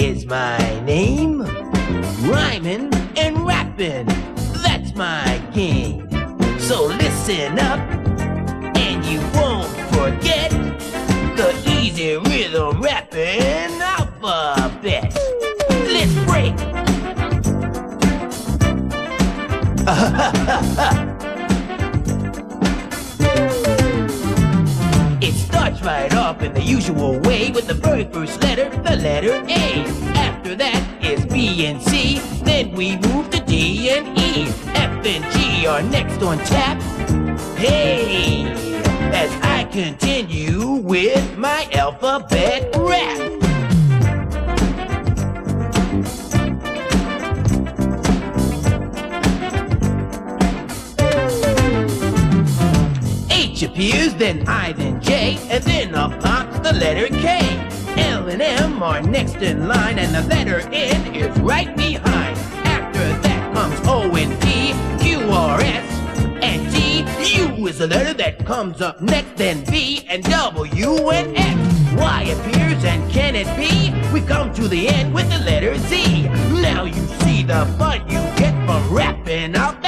is my name. Rhyming and rapping, that's my game. So listen up, and you won't forget the easy rhythm rapping alphabet. Let's break. right off in the usual way with the very first letter, the letter A. After that is B and C, then we move to D and E. F and G are next on tap. Hey, as I continue with my alphabet rap. Appears, then I, then J, and then up pops the letter K. L and M are next in line, and the letter N is right behind. After that comes O and P, Q, R, S, and T. U is the letter that comes up next, then V and W and X. Y appears, and can it be? We come to the end with the letter Z. Now you see the fun you get from rapping out.